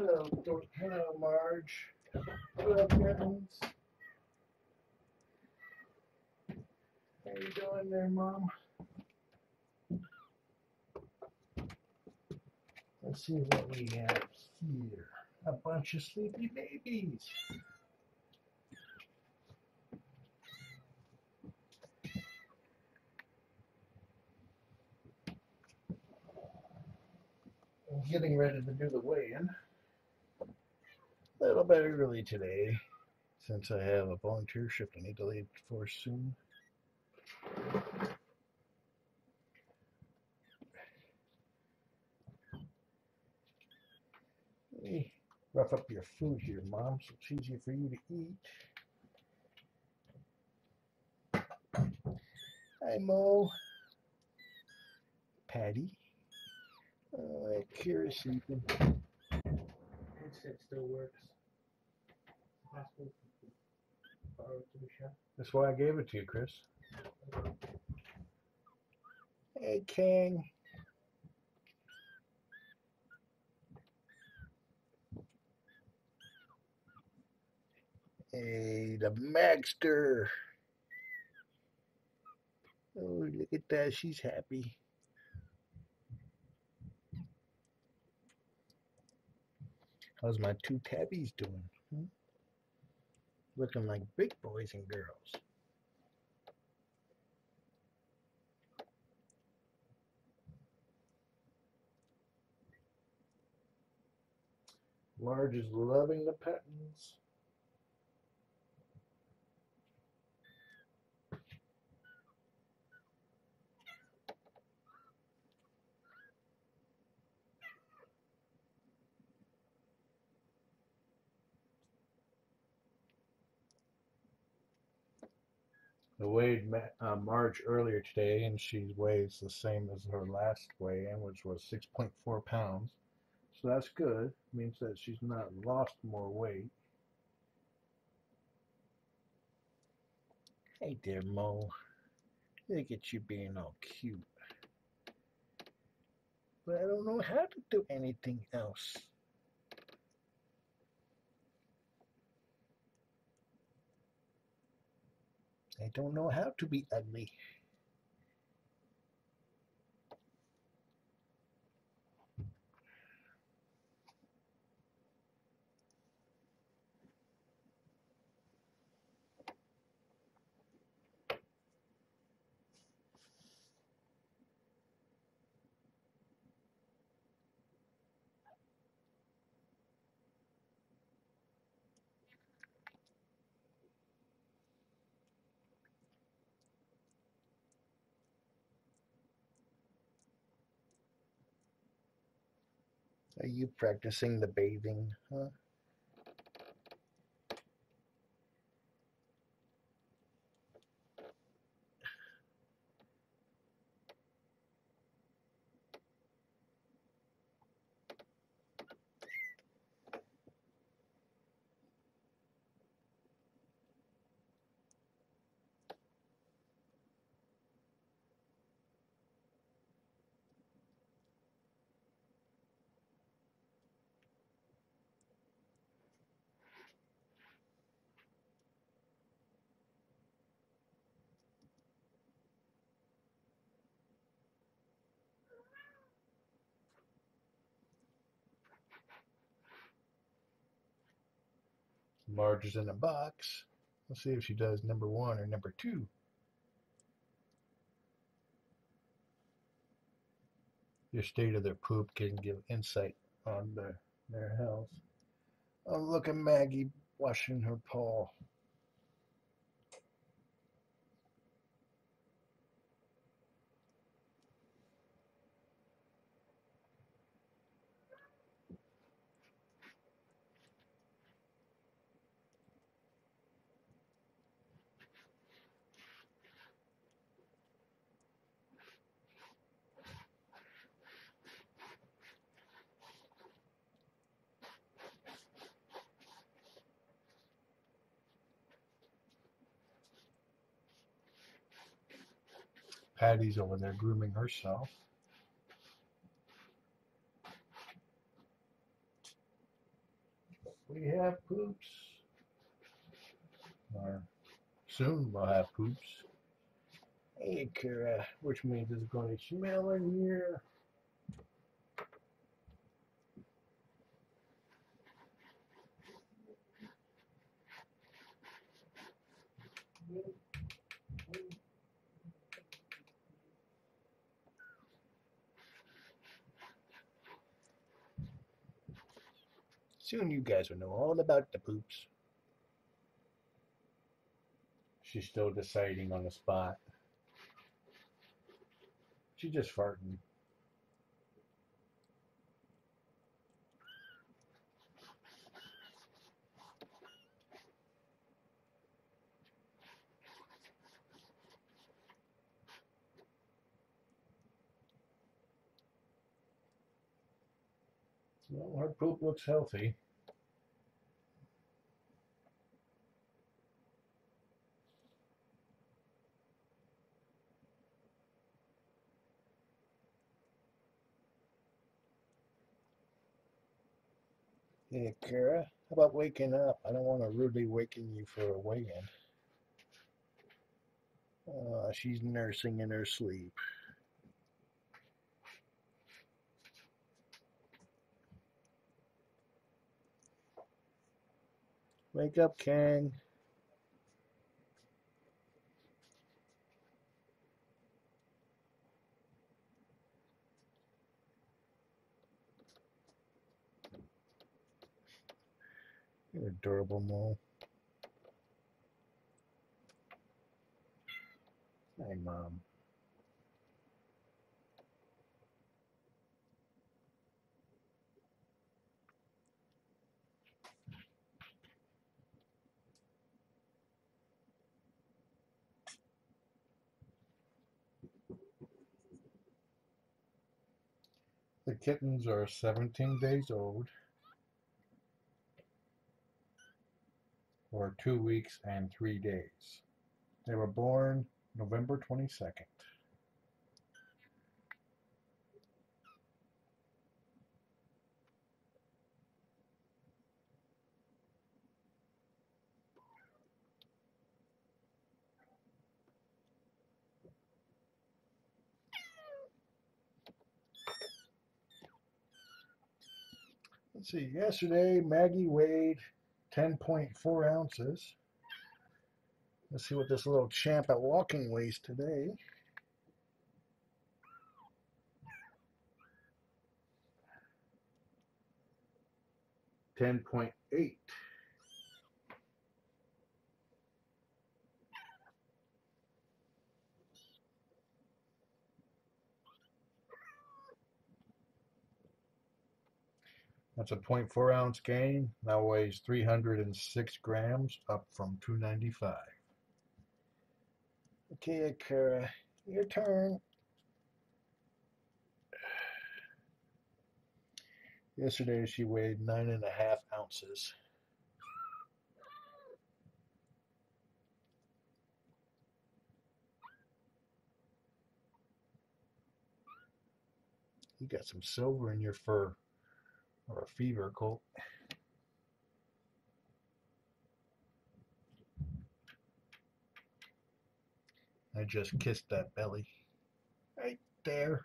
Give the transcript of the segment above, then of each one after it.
Hello, Dor- hello, Marge. Hello, kittens. How you doing there, Mom? Let's see what we have here. A bunch of sleepy babies. I'm getting ready to do the weigh-in. A little bit early today, since I have a volunteer shift I need to leave for soon. Let me rough up your food here, Mom, so it's easier for you to eat. Hi, Moe. Patty. Uh, oh, Kira's sleeping. Headset still works. Possible to borrow it to the shop. That's why I gave it to you, Chris. Hey, Kang. Hey, the Magster. Oh, look at that. She's happy. How's my two tabbies doing? Hmm? Looking like big boys and girls. Marge is loving the pettings. Weighed uh, Marge earlier today, and she weighs the same as her last weigh-in, which was 6.4 pounds. So that's good. means that she's not lost more weight. Hey there, Moe. Look at you being all cute. But I don't know how to do anything else. I don't know how to be ugly. Are you practicing the bathing, huh? Marge is in a box. Let's see if she does number one or number two. Your state of their poop can give insight on the, their health. Oh, look at Maggie washing her paw. Patty's over there grooming herself. We have poops. Or soon we'll have poops. Hey, Kara, which means it's going to smell in here. Soon you guys will know all about the poops. She's still deciding on the spot. She's just farting. Well, her poop looks healthy. Hey, Kara, how about waking up? I don't want to rudely waken you for a weigh-in. Uh, she's nursing in her sleep. Wake up, Kang. You're adorable, Moe. Hi, Mom. The kittens are 17 days old, or two weeks and three days. They were born November 22nd. Let's see, yesterday Maggie weighed 10.4 ounces. Let's see what this little champ at walking weighs today. Ten point eight. That's a 0.4 ounce gain. Now weighs 306 grams, up from 295. Okay, Kara, your turn. Yesterday she weighed nine and a half ounces. You got some silver in your fur or a fever cold. I just kissed that belly. Right there.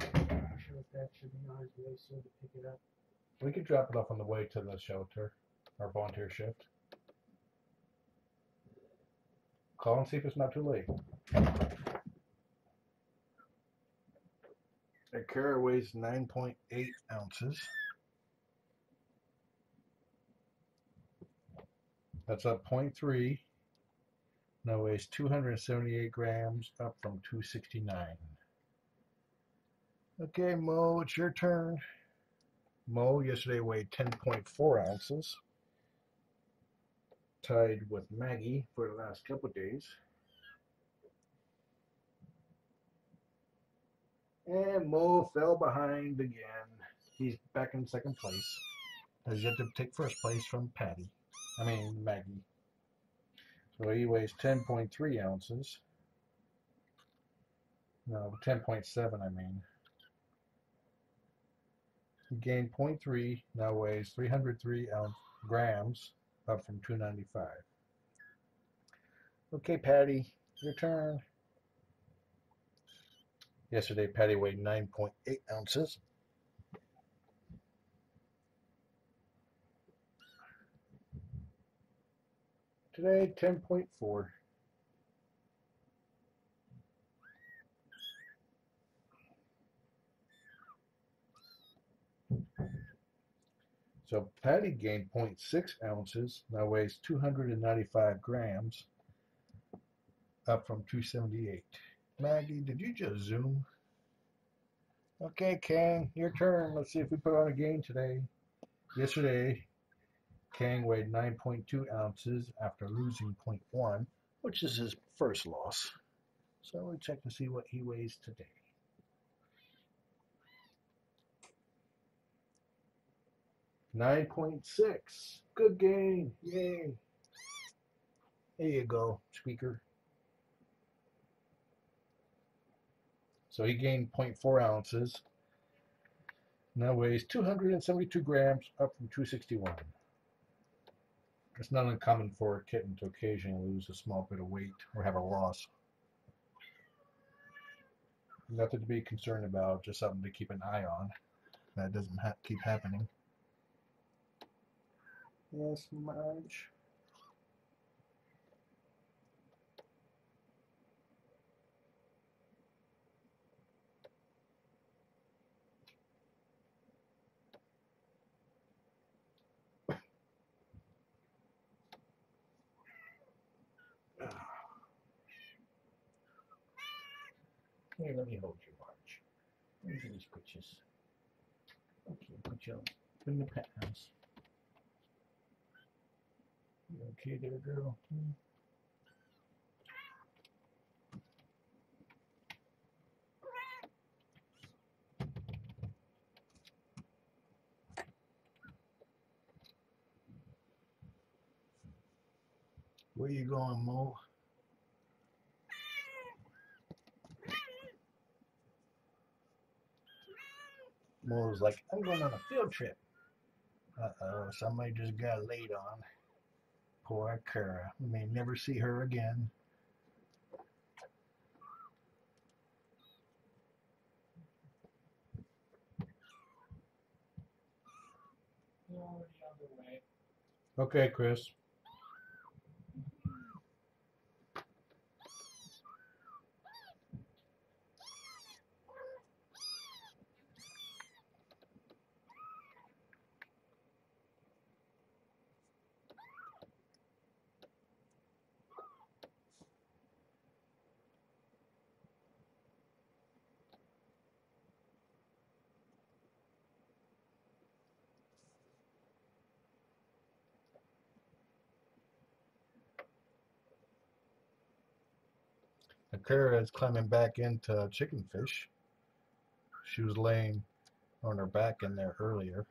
I'm sure that should be on his way soon to pick it up. We could drop it off on the way to the shelter, our volunteer shift. Call and see if it's not too late. Akira weighs 9.8 ounces. That's up 0.3. Now weighs 278 grams, up from 269. Okay, Moe, it's your turn. Moe yesterday weighed 10.4 ounces. Tied with Maggie for the last couple days. And Moe fell behind again. He's back in second place. Has yet to take first place from Patty. I mean, Maggie. So he weighs 10.3 ounces. No, 10.7, I mean. He gained 0.3, now weighs 303 ounce grams, up from 295. Okay, Patty, your turn. Yesterday, Patty weighed 9.8 ounces. Today, 10.4. So Patty gained 0.6 ounces, now weighs 295 grams, up from 278. Maggie, did you just zoom? Okay, Kang, your turn. Let's see if we put on a game today. Yesterday, Kang weighed 9.2 ounces after losing 0.1, which is his first loss. So we'll check to see what he weighs today. Nine point six. Good game. Yay. There you go, speaker. So he gained 0.4 ounces. Now weighs 272 grams, up from 261. It's not uncommon for a kitten to occasionally lose a small bit of weight or have a loss. Nothing to be concerned about, just something to keep an eye on. That doesn't ha keep happening. Yes, Marge. Here, let me hold you, Marge. Look at these pictures. Okay, put you in the pet house. You okay there, girl? Hmm? Where you going, Moe? Moe was like, I'm going on a field trip. Uh-oh, somebody just got laid on. Poor Kara. We may never see her again. You're already on the way. Okay, Chris. Akira is climbing back into chicken fish. She was laying on her back in there earlier.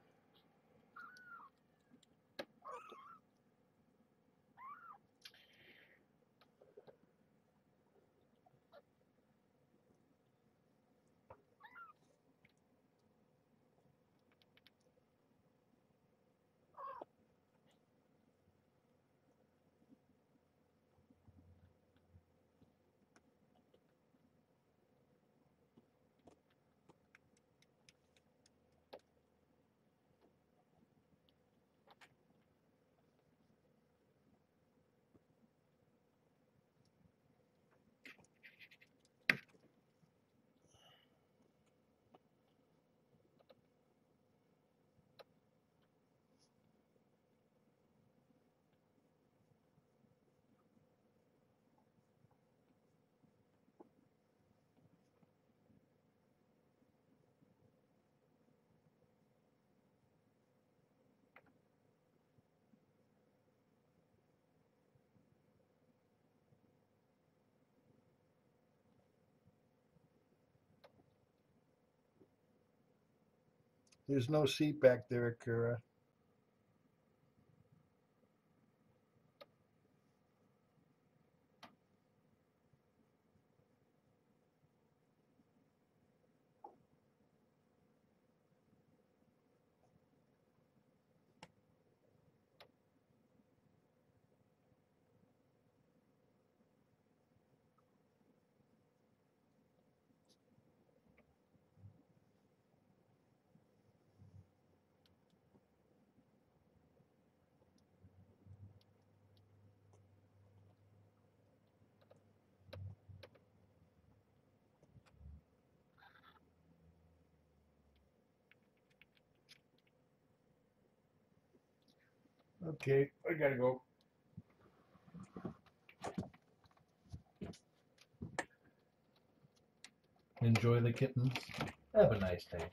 There's no seat back there, Akira. Okay, I gotta go. Enjoy the kittens. Have a nice day.